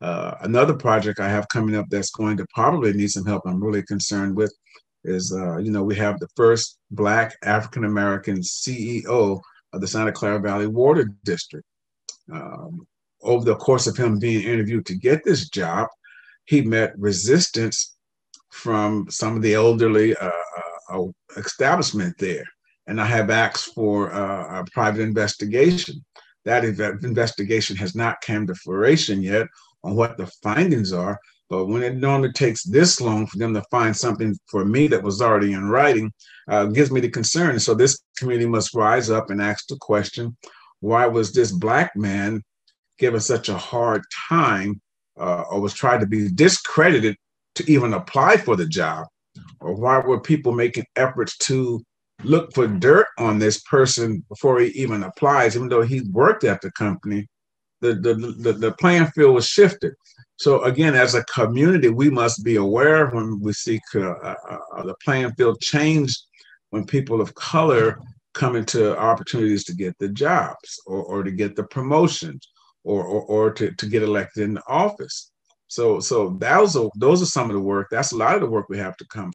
Uh, another project I have coming up that's going to probably need some help. I'm really concerned with is uh, you know we have the first Black African American CEO of the Santa Clara Valley Water District. Um, over the course of him being interviewed to get this job, he met resistance from some of the elderly uh, uh, establishment there. And I have asked for uh, a private investigation. That investigation has not come to fruition yet on what the findings are. But when it normally takes this long for them to find something for me that was already in writing, uh, gives me the concern. So this community must rise up and ask the question: Why was this black man given such a hard time, uh, or was tried to be discredited to even apply for the job? Or why were people making efforts to look for dirt on this person before he even applies, even though he worked at the company? The, the, the, the playing field was shifted. So again, as a community, we must be aware when we see uh, uh, uh, the playing field change when people of color come into opportunities to get the jobs or, or to get the promotions or, or, or to, to get elected in office. So so those are those are some of the work. That's a lot of the work we have to come